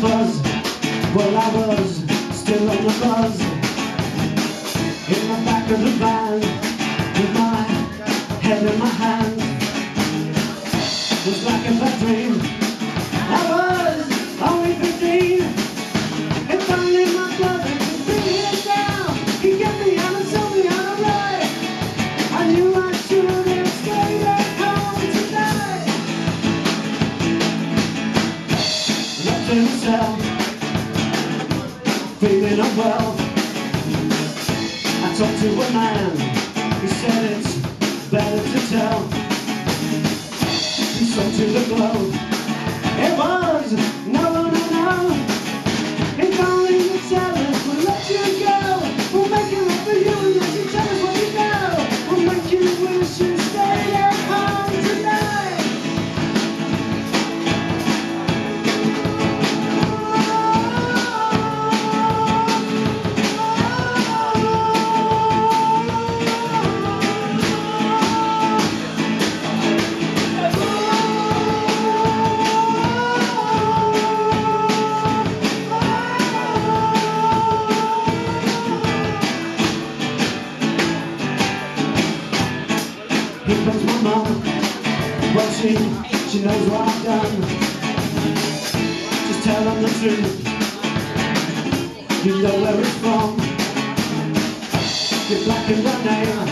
buzz Well I was still on the buzz. In the back of the van With my head in my hand cell Feeling unwell I talked to a man He said it's better to tell He saw to the globe Here comes my mom. Well, she, she knows what I've done. Just tell them the truth. You know where it's from. You're black in the name.